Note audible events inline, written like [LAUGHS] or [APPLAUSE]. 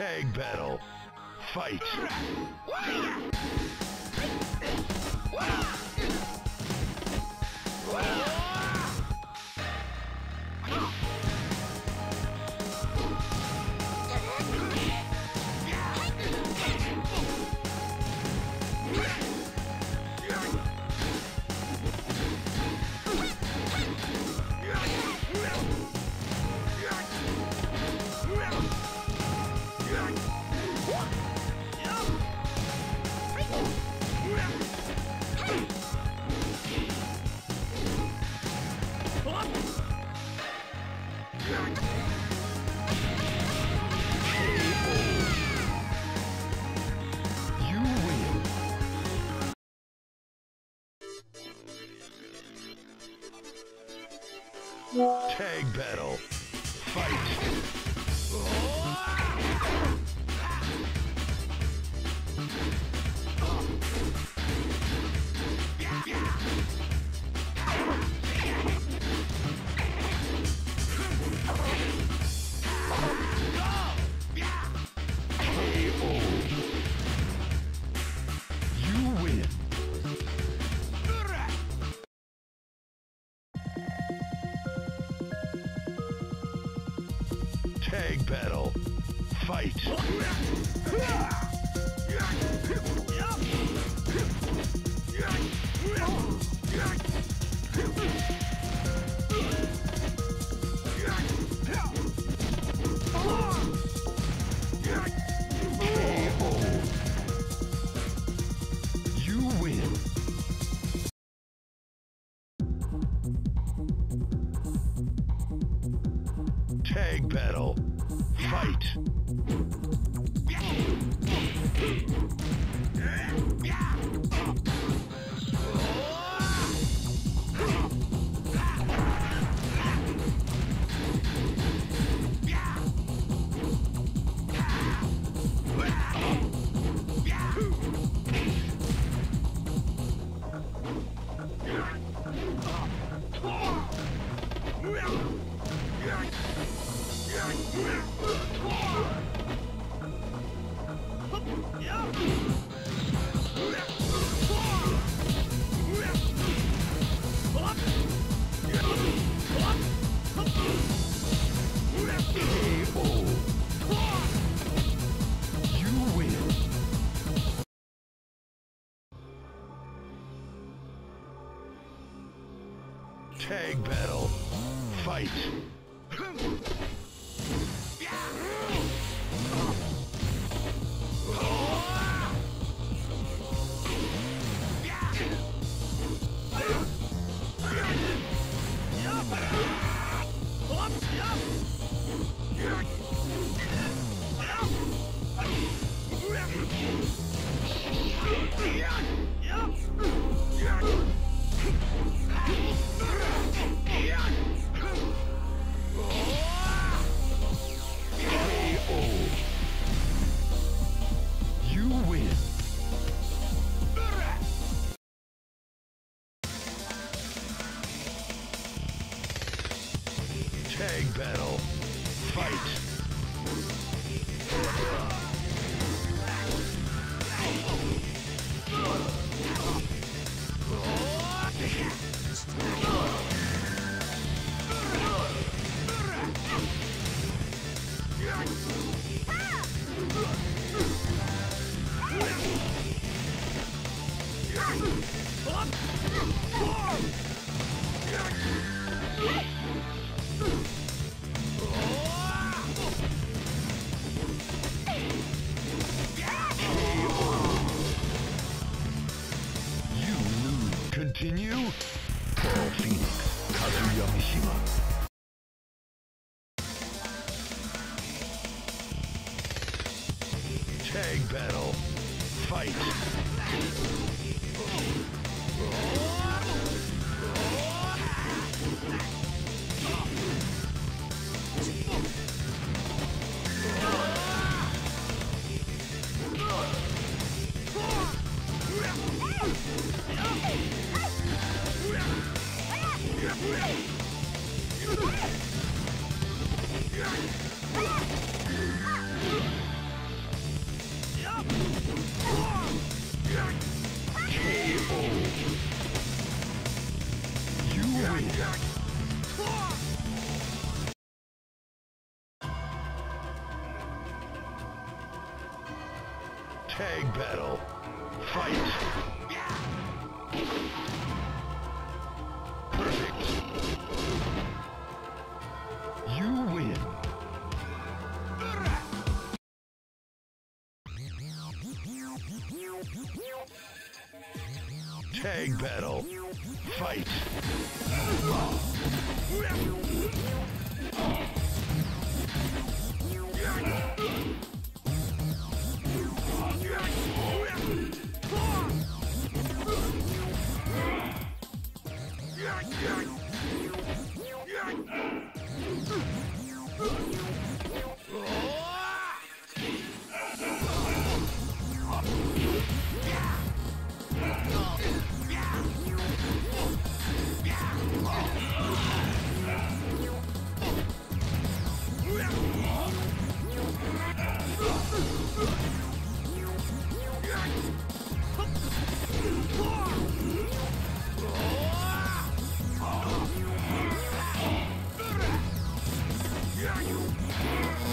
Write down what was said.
Tag battle. Fight. Tag battle. Fight. KO. Tag battle. Fight. [LAUGHS] Fight. Tag battle. Fight. Tag battle. Fight. Tag battle. Fight. Tag battle. Fight. Tag battle. Fight. Oh! Are you